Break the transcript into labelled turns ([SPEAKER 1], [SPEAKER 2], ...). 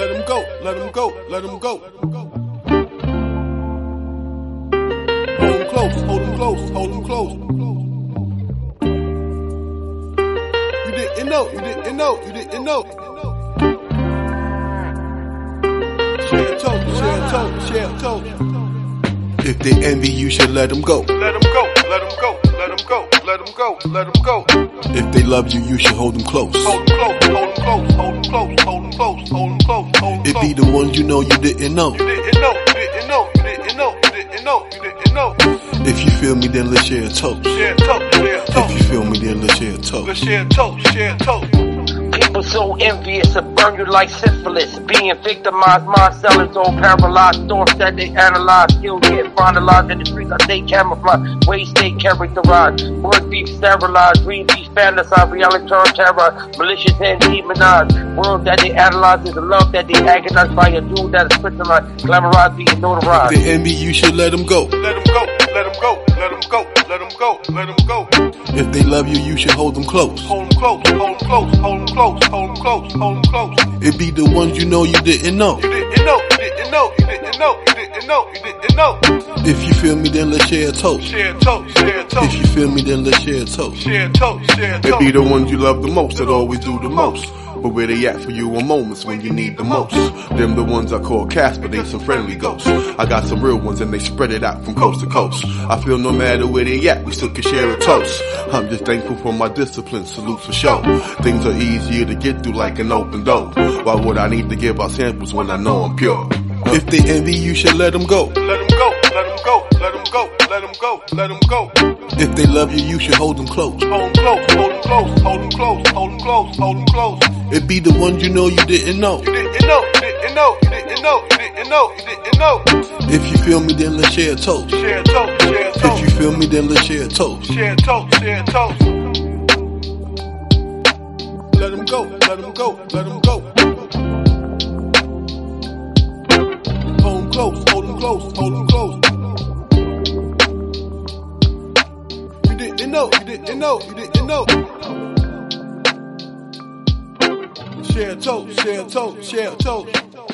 [SPEAKER 1] let him go, let him go, let him go. Hold him close, hold him close, hold him close. You didn't know, you didn't know, you didn't know. Share toast, share toast, share toast. If they envy, you should let them go. Let them go, let them go, let them go, let them go, let them go. If they love you, you should hold them close. Hold them close, hold them close, hold them be the ones you know you didn't know. You didn't know, you didn't know, you didn't know, you didn't know, you didn't know. If you feel me, then let's share a toast. Share a toast, share a toast. If you feel me, then let's share a toast. Let's share a toast, share a toast.
[SPEAKER 2] People so envious to burn you like syphilis. Being victimized, mind sellers all paralyzed. Thoughts that they analyze, still get finalized in the streets. I stay camouflaged, ways stay characterized. Word beef sterilized, dream beef fantasized, reality turn terror, malicious and demonized. World that they analyze is a love that they agonize by a dude that is crystallized, glamorized, being notarized.
[SPEAKER 1] If they envy, you should let them go. Let them go, let them go, let them go, let them go, let them go. If they love you, you should hold them close. Hold them close, hold them close, hold them close, hold them close, hold them close. It be the ones you know you didn't know. You didn't know, you didn't know, you didn't know, you didn't know, you didn't know. If you feel me, then let's share a toast. Share a toast, share a toast. If you feel me, then let's share a toast. Share a toast, share a toast. It be the ones you love the most that always do the most. But where they at for you on moments when you need the most? Them the ones I call Casper, they some friendly ghosts. I got some real ones and they spread it out from coast to coast. I feel no matter where they at, we still can share a toast. I'm just thankful for my discipline, salute for show. Things are easier to get through like an open door. Why would I need to give out samples when I know I'm pure? If they envy, you should let them go. Let them go, let them go, let them go, let them go, let them go. If they love you, you should hold them close. Hold them close, hold them close, hold them close, hold them close, hold them close. It be the ones you know you didn't know. You didn't know, you didn't know, you didn't know, you didn't know, you didn't know. If you feel me, then let's share a toast. Share a toast, share a toast. If you feel me, then let's share a toast. Share a toast, share a toast. Let them go, let them go, let them go. Hold them close, hold them close, hold them close. Know, you didn't know, you didn't know. Share a toast, share a toast, share a toast.